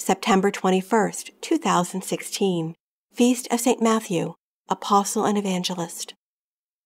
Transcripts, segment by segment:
September 21st, 2016. Feast of St. Matthew, Apostle and Evangelist.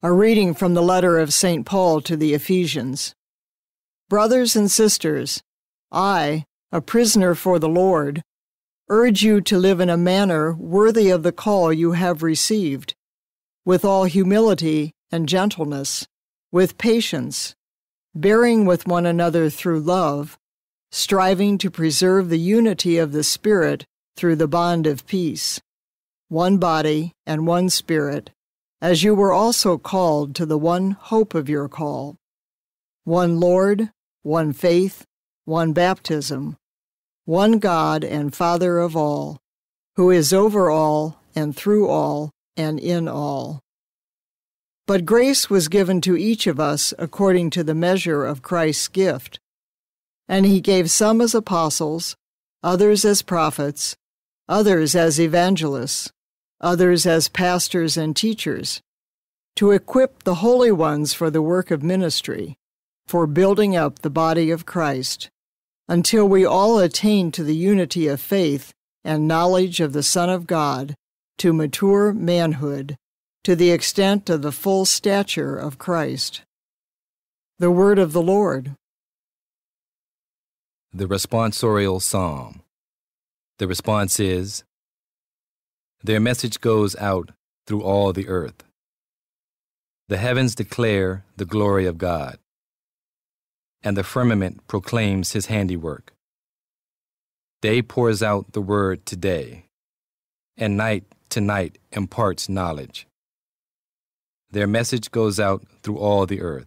A reading from the letter of St. Paul to the Ephesians. Brothers and sisters, I, a prisoner for the Lord, urge you to live in a manner worthy of the call you have received, with all humility and gentleness, with patience, bearing with one another through love, striving to preserve the unity of the Spirit through the bond of peace. One body and one Spirit, as you were also called to the one hope of your call. One Lord, one faith, one baptism, one God and Father of all, who is over all and through all and in all. But grace was given to each of us according to the measure of Christ's gift. And he gave some as apostles, others as prophets, others as evangelists, others as pastors and teachers, to equip the holy ones for the work of ministry, for building up the body of Christ, until we all attain to the unity of faith and knowledge of the Son of God, to mature manhood to the extent of the full stature of Christ. The Word of the Lord. The responsorial psalm. The response is Their message goes out through all the earth. The heavens declare the glory of God, and the firmament proclaims his handiwork. Day pours out the word to day, and night to night imparts knowledge. Their message goes out through all the earth.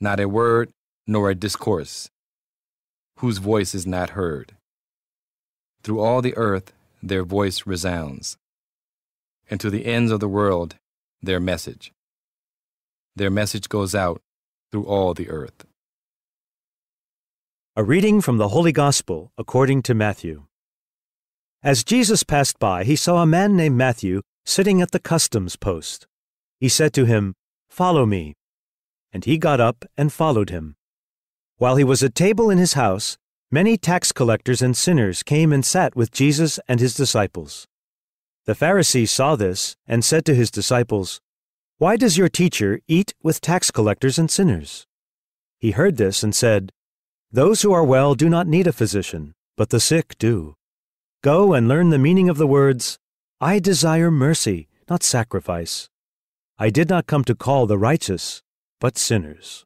Not a word nor a discourse, whose voice is not heard. Through all the earth their voice resounds, and to the ends of the world their message. Their message goes out through all the earth. A reading from the Holy Gospel according to Matthew. As Jesus passed by, he saw a man named Matthew sitting at the customs post. He said to him, Follow me. And he got up and followed him. While he was at table in his house, many tax collectors and sinners came and sat with Jesus and his disciples. The Pharisees saw this and said to his disciples, Why does your teacher eat with tax collectors and sinners? He heard this and said, Those who are well do not need a physician, but the sick do. Go and learn the meaning of the words, I desire mercy, not sacrifice. I did not come to call the righteous, but sinners.